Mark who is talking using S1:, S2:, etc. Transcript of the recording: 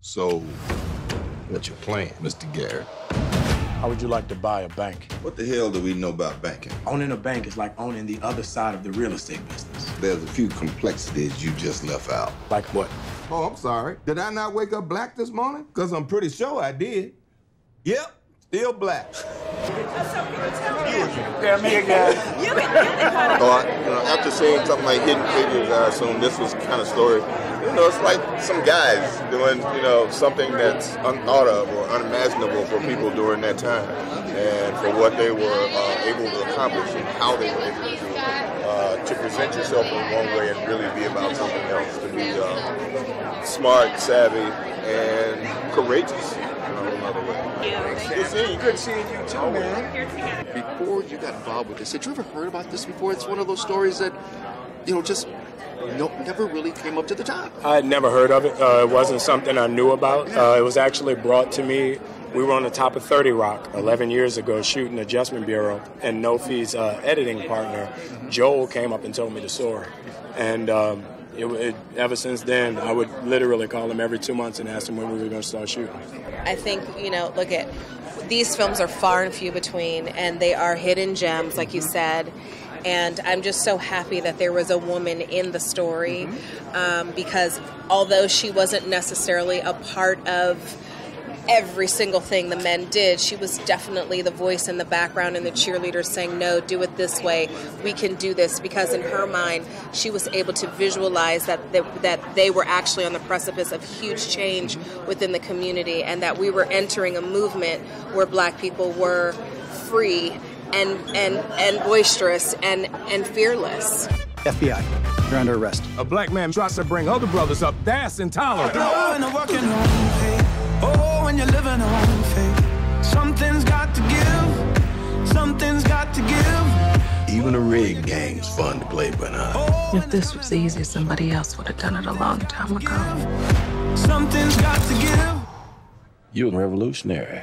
S1: So, what's your plan, Mr. Garrett?
S2: How would you like to buy a bank?
S1: What the hell do we know about banking?
S2: Owning a bank is like owning the other side of the real estate business.
S1: There's a few complexities you just left out.
S2: Like what?
S1: Oh, I'm sorry. Did I not wake up black this morning? Because I'm pretty sure I did. Yep, still black.
S2: Yeah, me again.
S3: Oh, I, you know, after seeing something like Hidden Figures, I assume this was kind of story. You know, it's like some guys doing, you know, something that's unthought of or unimaginable for people during that time, and for what they were uh, able to accomplish and how they were able to do it. Uh, to present yourself in one way and really be about something else. To be uh, smart, savvy, and courageous. You know, another way. Good seeing you. Good seeing you too, man.
S4: before you got involved with this, had you ever heard about this before? It's one of those stories that, you know, just no, never really came up to the top.
S2: I had never heard of it. Uh, it wasn't something I knew about. Uh, it was actually brought to me. We were on the top of 30 Rock 11 years ago shooting Adjustment Bureau, and Nolfi's uh, editing partner, Joel, came up and told me the story. And um, it, it, ever since then, I would literally call him every two months and ask him when we were going to start shooting.
S5: I think, you know, look at these films are far and few between, and they are hidden gems, like you said. And I'm just so happy that there was a woman in the story um, because although she wasn't necessarily a part of every single thing the men did, she was definitely the voice in the background and the cheerleaders saying, No, do it this way. We can do this. Because in her mind, she was able to visualize that, that, that they were actually on the precipice of huge change within the community and that we were entering a movement where black people were free and, and, and boisterous and, and fearless.
S6: FBI, you're under arrest.
S7: A black man tries to bring other brothers up. That's intolerant.
S1: Even a rig game's fun to play, but uh,
S8: If this was easy, somebody else would have done it a long time ago.
S9: Something's got to give.
S1: you're a revolutionary.